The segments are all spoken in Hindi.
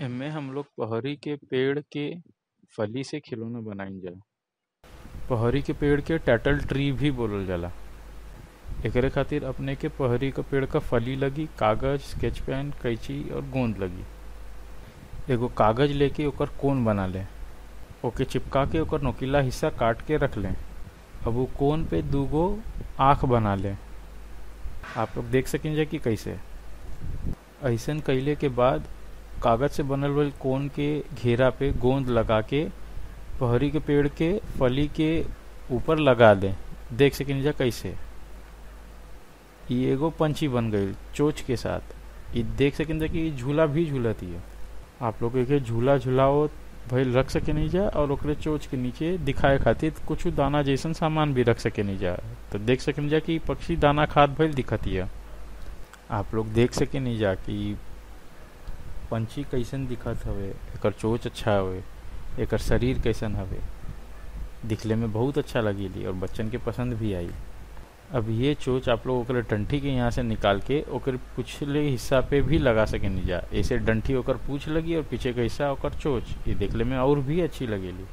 एमे हम लोग पहरी के पेड़ के फली से खिलौना बनाइल जा पहरी के पेड़ के टैटल ट्री भी बोलल जाला। एकरे खातिर अपने के पहरी के पेड़ का फली लगी, कागज़ स्केच पेन कैंची और गोंद लगी। एगो कागज़ लेके ओकर कोन बना ले। ओके चिपका के ओकर नोकीला हिस्सा काट के रख लें। अब वो कोन पे दूगो आँख बना लें। आप लोग देख सकेंगे कि कैसे। ऐसन कैले के बाद कागज़ से बनल हुए कोन के घेरा पे गोंद लगा के, पहरी के पेड़ के, फली के ऊपर लगा दें। देख सके जा कैसे? ये एगो पंछी बन गई चोच के साथ। ये देख सकें जा कि झूला भी झूलती है। आप लोग के झूला झूलाओ भइल रख सके नहीं जा और ओकरे चोच के नीचे दिखाए खातिर कुछ दाना जैसन सामान भी रख सके नहीं जा तो देख सकें जा कि पक्षी दाना खाद भइल दिखती है। आप लोग देख सके नहीं जा कि पंछी कैसन दिखत हवे, एकर चोच अच्छा हवे, एकर शरीर कैसन हवे। दिखले में बहुत अच्छा लगेली और बच्चन के पसंद भी आई। अब ये चोच आप लोग ओकर डंठी के यहाँ से निकाल के ओकर पिछले हिस्सा पे भी लगा सके नहीं जा। ऐसे डंठी ओकर पूछ लगी और पीछे का हिस्सा ओकर चोच। ये देखले में और भी अच्छी लगेली।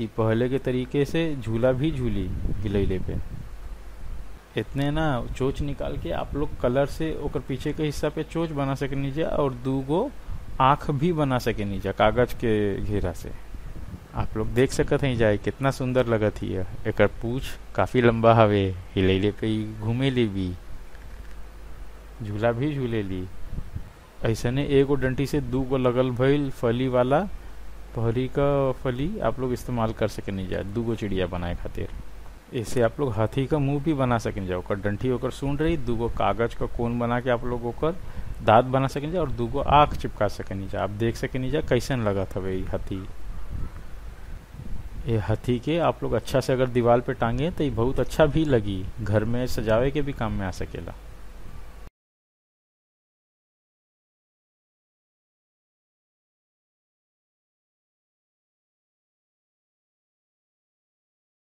ये पहले के तरीके से झूला भी झूली गिलैले पे। इतने ना चोच निकाल के आप लोग कलर से ओकर पीछे के हिस्सा पे चोच बना सके नीचे और दू गो आँख भी बना सके नीचे कागज़ के घेरा से। आप लोग देख सकत हैं जाए कितना सुंदर लगत ही एकर पूछ काफ़ी लंबा हवे, हिलैले पे घूमे ली भी। झूला भी झूले ली ऐसने एगो डंटी से दू गो लगल भइल फली वाला पहरी का फली आप लोग इस्तेमाल कर सके नहीं जा दू गो चिड़िया बनाए खातिर। ऐसे आप लोग हाथी का मुँह भी बना सकें जाओ कर डंठी होकर सुन रही, दूगो कागज़ का कोन बना के आप लोग होकर दांत बना सकें जा और दूगो आँख चिपका सके नीचा आप देख सके नीचा कैसन था भाई हाथी। ये हाथी के आप लोग अच्छा से अगर दीवार पे टांगे तो ये बहुत अच्छा भी लगी, घर में सजावे के भी काम में आ सकेला।